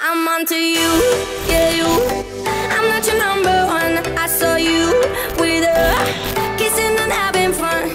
I'm onto you, yeah you. I'm not your number one. I saw you with her kissing and having fun.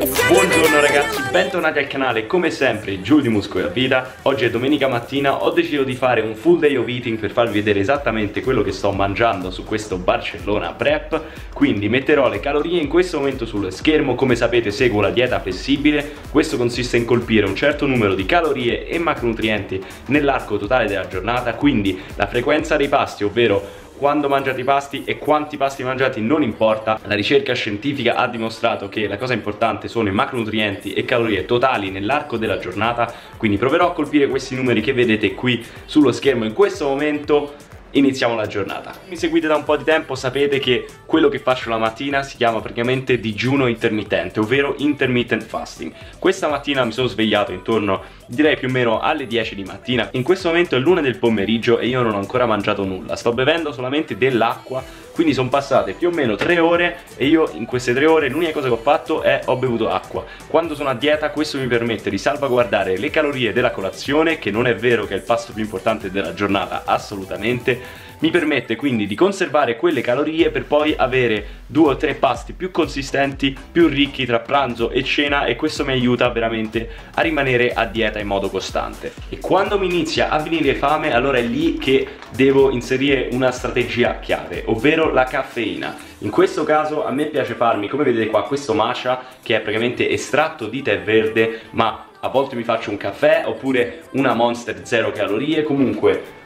If you're Buongiorno ragazzi, bentornati al canale, come sempre Giù di Muscolo e Vita. Oggi è domenica mattina, ho deciso di fare un full day of eating per farvi vedere esattamente quello che sto mangiando su questo Barcellona Prep. Quindi metterò le calorie in questo momento sullo schermo, come sapete seguo la dieta flessibile. Questo consiste in colpire un certo numero di calorie e macronutrienti nell'arco totale della giornata. Quindi la frequenza dei pasti, ovvero quando mangiate i pasti e quanti pasti mangiati non importa, la ricerca scientifica ha dimostrato che la cosa importante sono i macronutrienti e calorie totali nell'arco della giornata, quindi proverò a colpire questi numeri che vedete qui sullo schermo in questo momento iniziamo la giornata. Mi seguite da un po' di tempo, sapete che quello che faccio la mattina si chiama praticamente digiuno intermittente, ovvero intermittent fasting. Questa mattina mi sono svegliato intorno, direi più o meno alle 10 di mattina. In questo momento è l'una del pomeriggio e io non ho ancora mangiato nulla. Sto bevendo solamente dell'acqua quindi sono passate più o meno 3 ore e io in queste 3 ore l'unica cosa che ho fatto è ho bevuto acqua. Quando sono a dieta questo mi permette di salvaguardare le calorie della colazione, che non è vero che è il pasto più importante della giornata, assolutamente, mi permette quindi di conservare quelle calorie per poi avere due o tre pasti più consistenti, più ricchi tra pranzo e cena e questo mi aiuta veramente a rimanere a dieta in modo costante. E quando mi inizia a venire fame allora è lì che devo inserire una strategia chiave, ovvero la caffeina. In questo caso a me piace farmi, come vedete qua, questo matcha che è praticamente estratto di tè verde, ma a volte mi faccio un caffè oppure una Monster zero calorie, comunque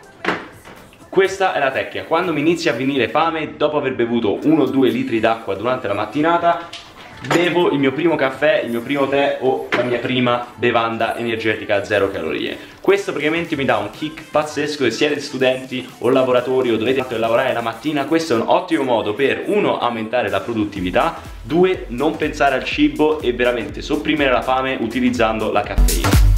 questa è la tecnica, quando mi inizia a venire fame, dopo aver bevuto 1-2 litri d'acqua durante la mattinata, bevo il mio primo caffè, il mio primo tè o la mia prima bevanda energetica a zero calorie. Questo praticamente mi dà un kick pazzesco se siete studenti o lavoratori o dovete lavorare la mattina, questo è un ottimo modo per uno aumentare la produttività, due non pensare al cibo e veramente sopprimere la fame utilizzando la caffeina.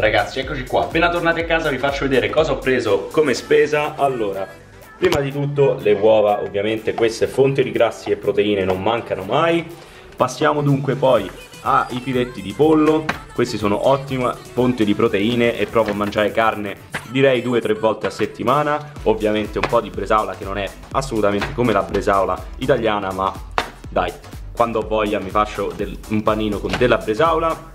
Ragazzi, eccoci qua. Appena tornati a casa vi faccio vedere cosa ho preso come spesa. Allora, prima di tutto le uova, ovviamente queste fonti di grassi e proteine non mancano mai. Passiamo dunque poi ai filetti di pollo. Questi sono ottima fonte di proteine e provo a mangiare carne direi due o tre volte a settimana. Ovviamente un po' di bresaola che non è assolutamente come la bresaola italiana, ma dai, quando ho voglia mi faccio del, un panino con della bresaola.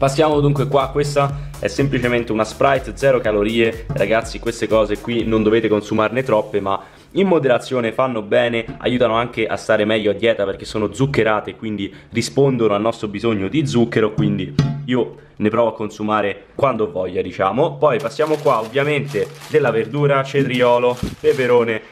Passiamo dunque qua, questa è semplicemente una Sprite, zero calorie, ragazzi queste cose qui non dovete consumarne troppe ma in moderazione fanno bene, aiutano anche a stare meglio a dieta perché sono zuccherate quindi rispondono al nostro bisogno di zucchero quindi io ne provo a consumare quando voglia diciamo. Poi passiamo qua ovviamente della verdura, cetriolo, peperone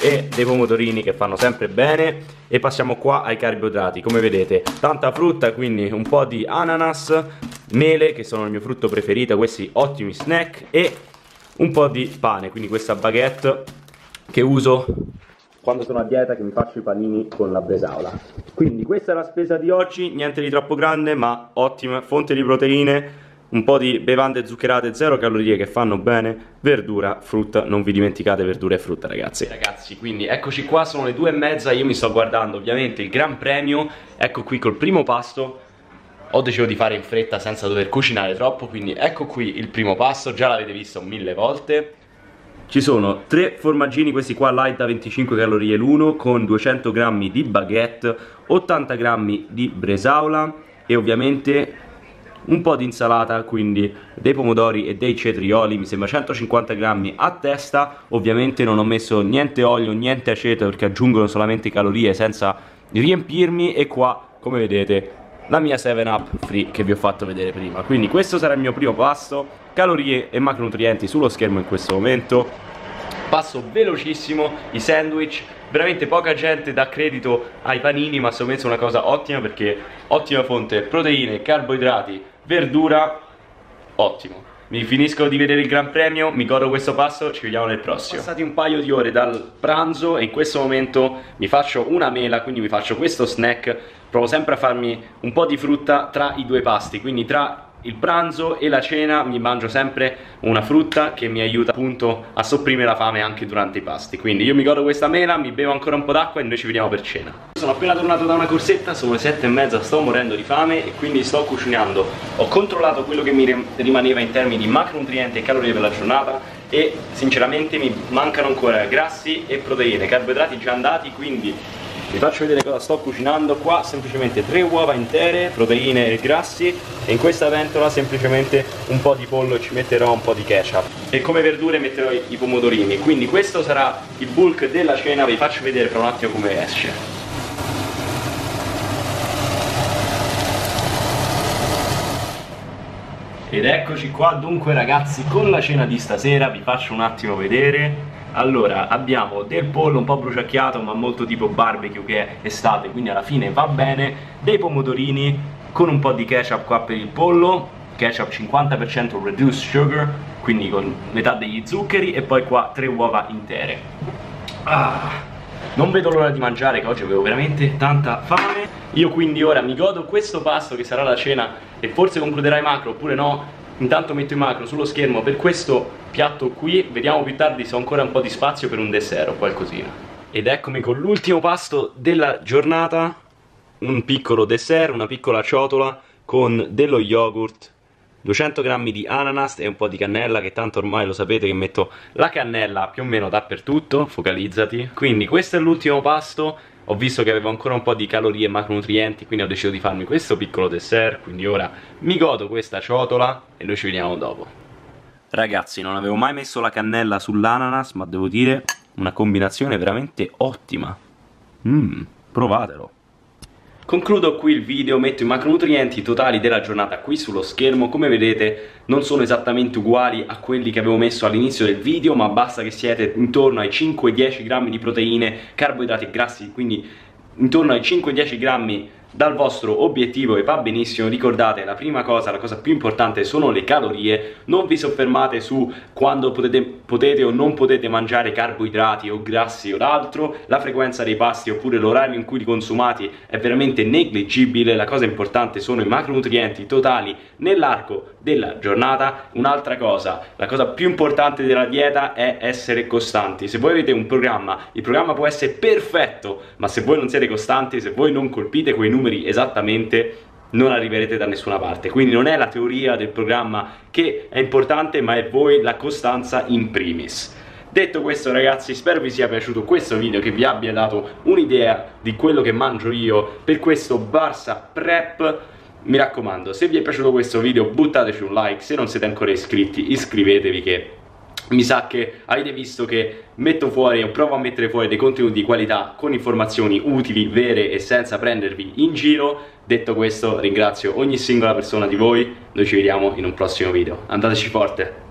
e dei pomodorini che fanno sempre bene. E passiamo qua ai carboidrati. Come vedete tanta frutta quindi un po' di ananas mele che sono il mio frutto preferito questi ottimi snack e un po' di pane quindi questa baguette che uso quando sono a dieta che mi faccio i panini con la bresaola. Quindi questa è la spesa di oggi niente di troppo grande ma ottima fonte di proteine un po' di bevande zuccherate, zero calorie che fanno bene, verdura, frutta, non vi dimenticate verdura e frutta ragazzi. Ragazzi, quindi eccoci qua, sono le due e mezza, io mi sto guardando ovviamente il Gran Premio, ecco qui col primo pasto, ho deciso di fare in fretta senza dover cucinare troppo, quindi ecco qui il primo pasto, già l'avete visto mille volte. Ci sono tre formaggini, questi qua light da 25 calorie l'uno, con 200 grammi di baguette, 80 grammi di bresaola e ovviamente un po' di insalata, quindi dei pomodori e dei cetrioli, mi sembra 150 grammi a testa, ovviamente non ho messo niente olio, niente aceto perché aggiungono solamente calorie senza riempirmi e qua, come vedete, la mia 7up free che vi ho fatto vedere prima. Quindi questo sarà il mio primo pasto, calorie e macronutrienti sullo schermo in questo momento. Passo velocissimo, i sandwich, veramente poca gente dà credito ai panini ma secondo me sono una cosa ottima perché ottima fonte proteine, carboidrati, verdura, ottimo. Mi finisco di vedere il Gran Premio, mi godo questo passo, ci vediamo nel prossimo. Passati un paio di ore dal pranzo e in questo momento mi faccio una mela, quindi mi faccio questo snack. Provo sempre a farmi un po' di frutta tra i due pasti, quindi tra il pranzo e la cena mi mangio sempre una frutta che mi aiuta appunto a sopprimere la fame anche durante i pasti. Quindi io mi godo questa mela, mi bevo ancora un po' d'acqua e noi ci vediamo per cena. Sono appena tornato da una corsetta, sono le sette e mezza, sto morendo di fame e quindi sto cucinando. Ho controllato quello che mi rimaneva in termini di macronutrienti e calorie per la giornata e sinceramente mi mancano ancora grassi e proteine, carboidrati già andati quindi vi faccio vedere cosa sto cucinando qua semplicemente tre uova intere proteine e grassi e in questa ventola semplicemente un po' di pollo e ci metterò un po' di ketchup. E come verdure metterò i, i pomodorini. Quindi questo sarà il bulk della cena vi faccio vedere fra un attimo come esce. Ed eccoci qua dunque ragazzi con la cena di stasera vi faccio un attimo vedere allora abbiamo del pollo un po' bruciacchiato ma molto tipo barbecue che è estate quindi alla fine va bene. Dei pomodorini con un po' di ketchup qua per il pollo ketchup 50% reduced sugar quindi con metà degli zuccheri e poi qua tre uova intere. Ah, non vedo l'ora di mangiare che oggi avevo veramente tanta fame. Io quindi ora mi godo questo pasto che sarà la cena e forse concluderà i macro oppure no Intanto metto i macro sullo schermo per questo piatto qui Vediamo più tardi se ho ancora un po' di spazio per un dessert o qualcosina. Ed eccomi con l'ultimo pasto della giornata Un piccolo dessert, una piccola ciotola con dello yogurt 200 grammi di ananas e un po' di cannella che tanto ormai lo sapete che metto la cannella più o meno dappertutto, focalizzati. Quindi questo è l'ultimo pasto ho visto che avevo ancora un po' di calorie e macronutrienti quindi ho deciso di farmi questo piccolo dessert quindi ora mi godo questa ciotola e noi ci vediamo dopo. Ragazzi non avevo mai messo la cannella sull'ananas ma devo dire una combinazione veramente ottima. Mmm provatelo Concludo qui il video, metto i macronutrienti totali della giornata qui sullo schermo, come vedete non sono esattamente uguali a quelli che avevo messo all'inizio del video, ma basta che siete intorno ai 5-10 grammi di proteine, carboidrati e grassi, quindi intorno ai 5-10 grammi dal vostro obiettivo e va benissimo. Ricordate la prima cosa, la cosa più importante sono le calorie. Non vi soffermate su quando potete, potete o non potete mangiare carboidrati o grassi o altro la frequenza dei pasti oppure l'orario in cui li consumati è veramente negliggibile la cosa importante sono i macronutrienti totali nell'arco della giornata. Un'altra cosa, la cosa più importante della dieta è essere costanti. Se voi avete un programma, il programma può essere perfetto ma se voi non siete costanti, se voi non colpite quei numeri esattamente non arriverete da nessuna parte. Quindi non è la teoria del programma che è importante ma è voi la costanza in primis. Detto questo ragazzi spero vi sia piaciuto questo video che vi abbia dato un'idea di quello che mangio io per questo Barça Prep. Mi raccomando se vi è piaciuto questo video buttateci un like se non siete ancora iscritti iscrivetevi che mi sa che avete visto che metto fuori o provo a mettere fuori dei contenuti di qualità con informazioni utili, vere e senza prendervi in giro. Detto questo ringrazio ogni singola persona di voi. Noi ci vediamo in un prossimo video. Andateci forte